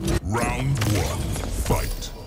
Round one, fight.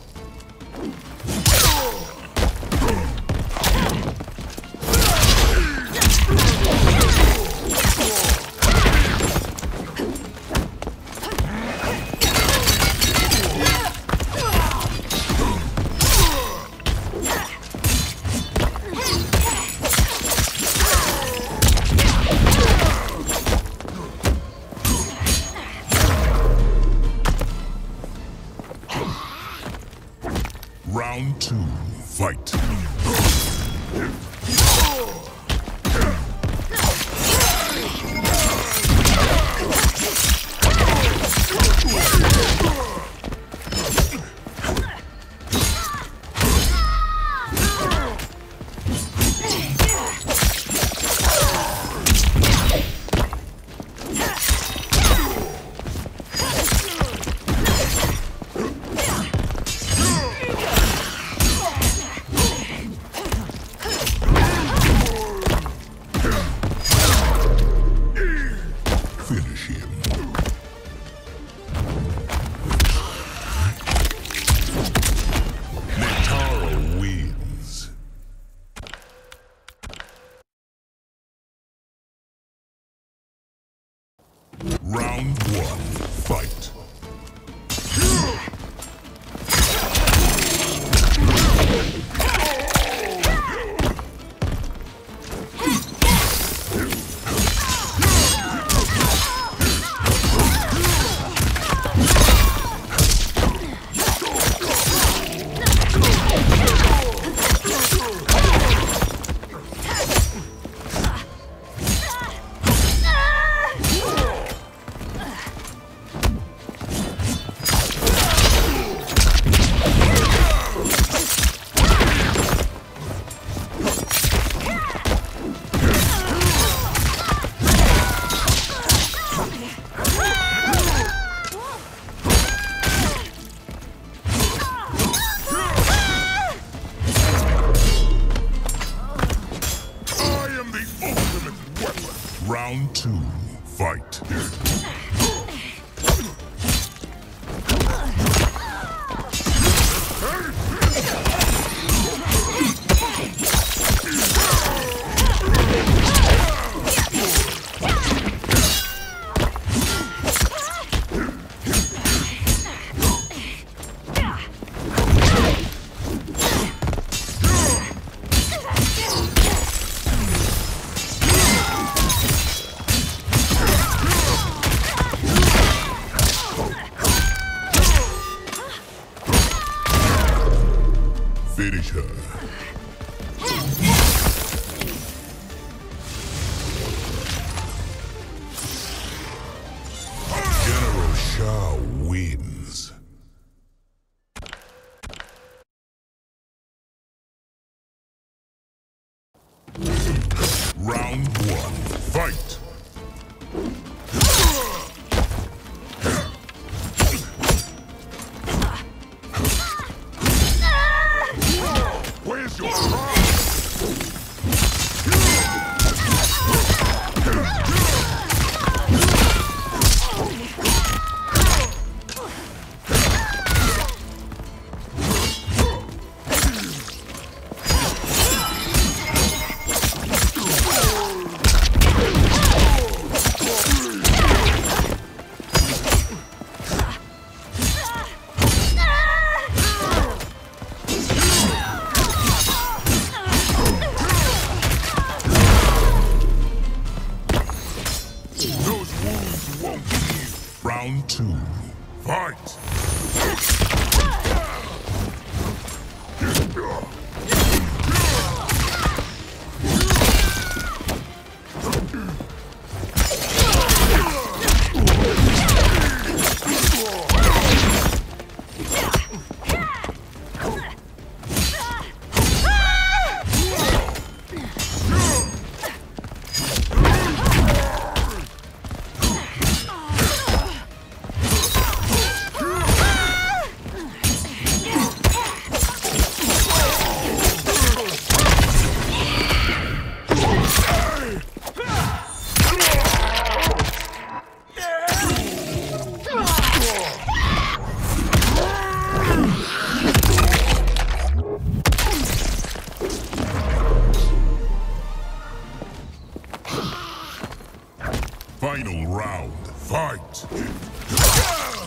Round, fight!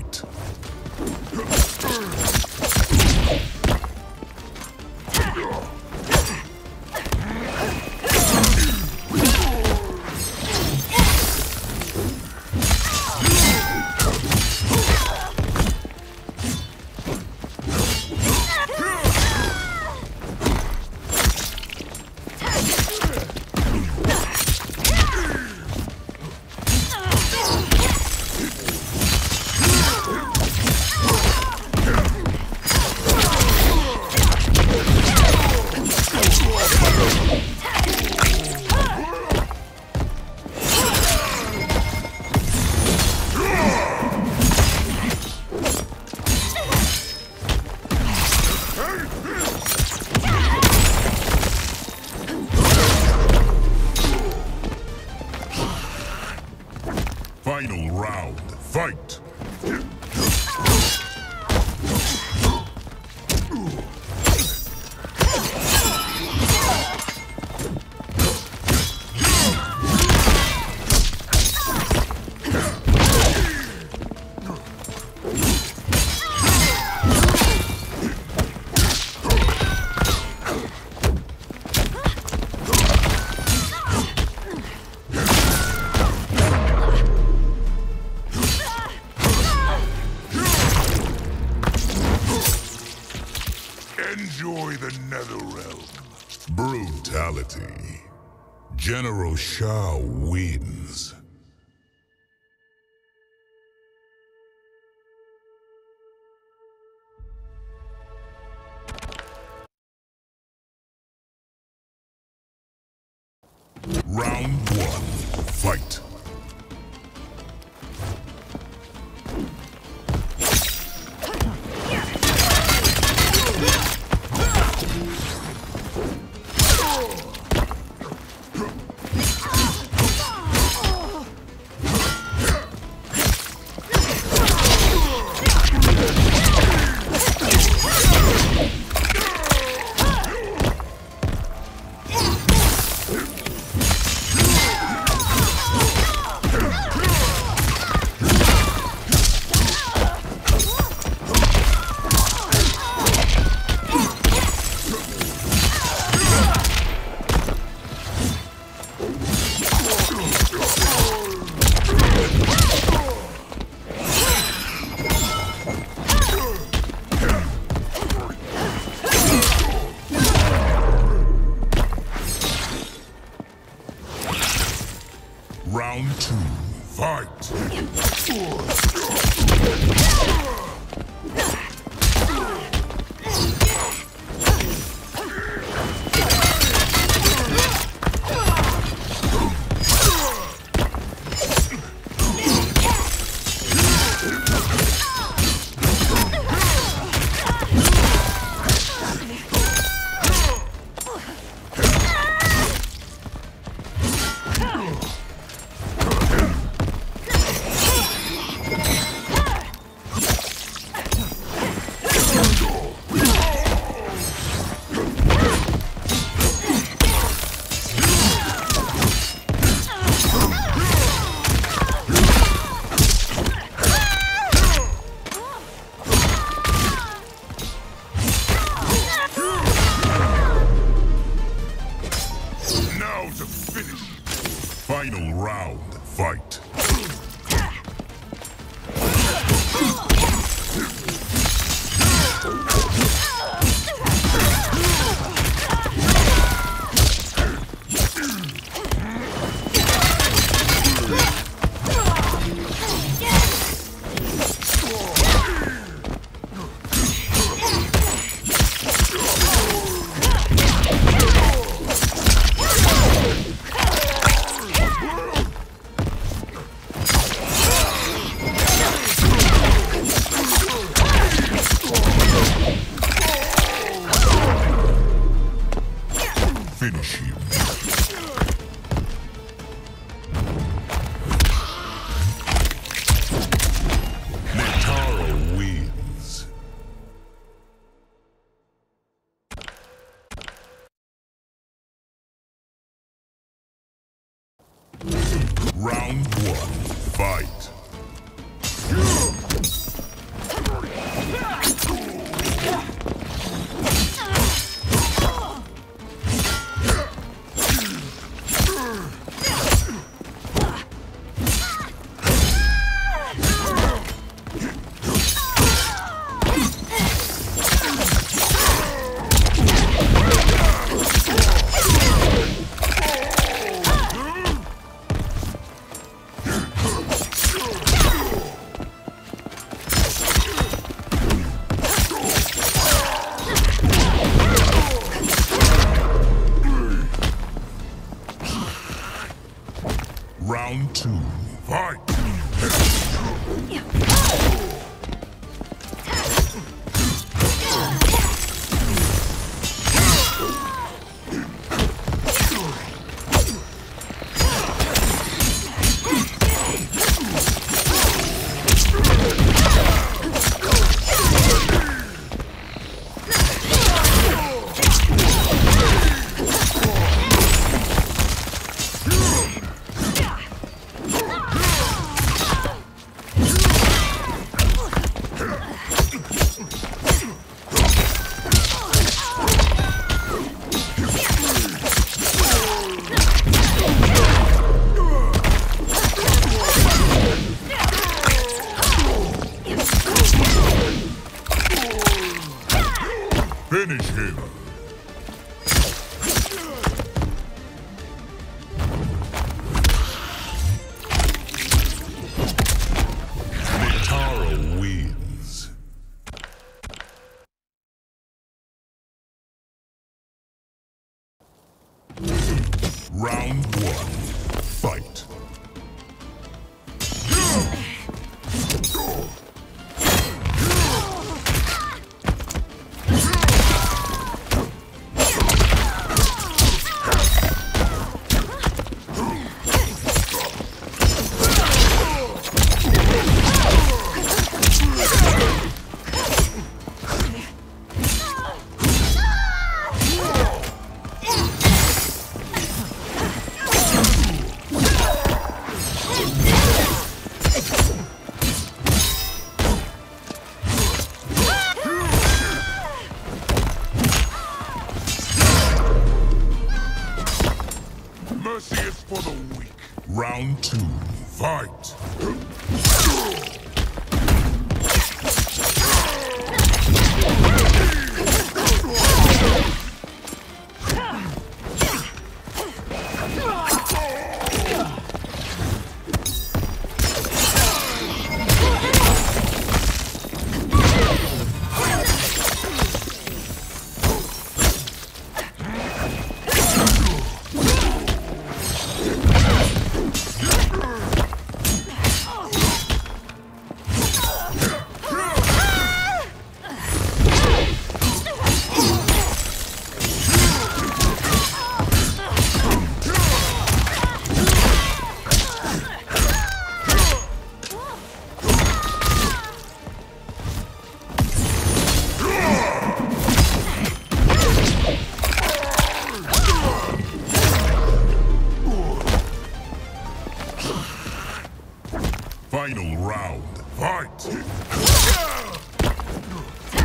fight. Round, fight! General Shao wins. Round Final round. Fight.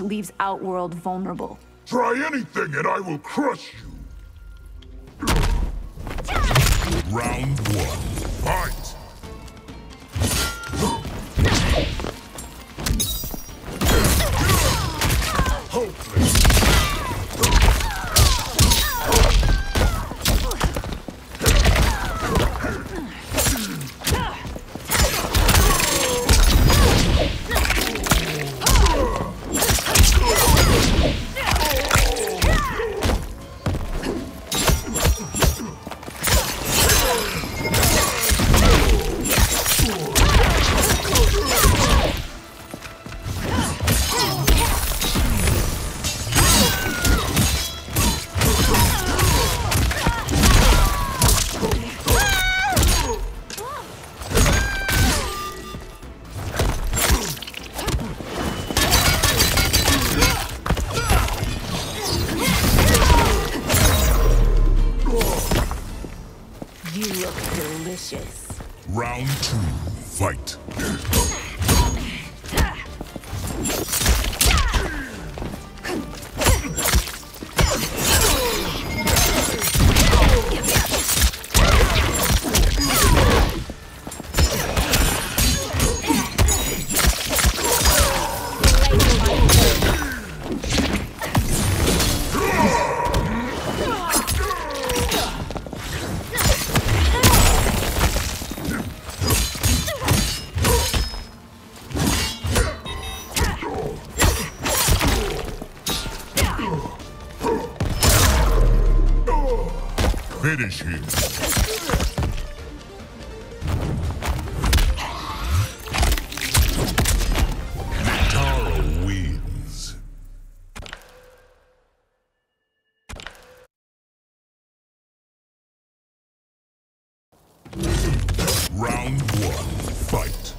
leaves Outworld vulnerable. Try anything and I will crush you. Round one. Fight! Hopeless. Him. Wins. Round one. Fight.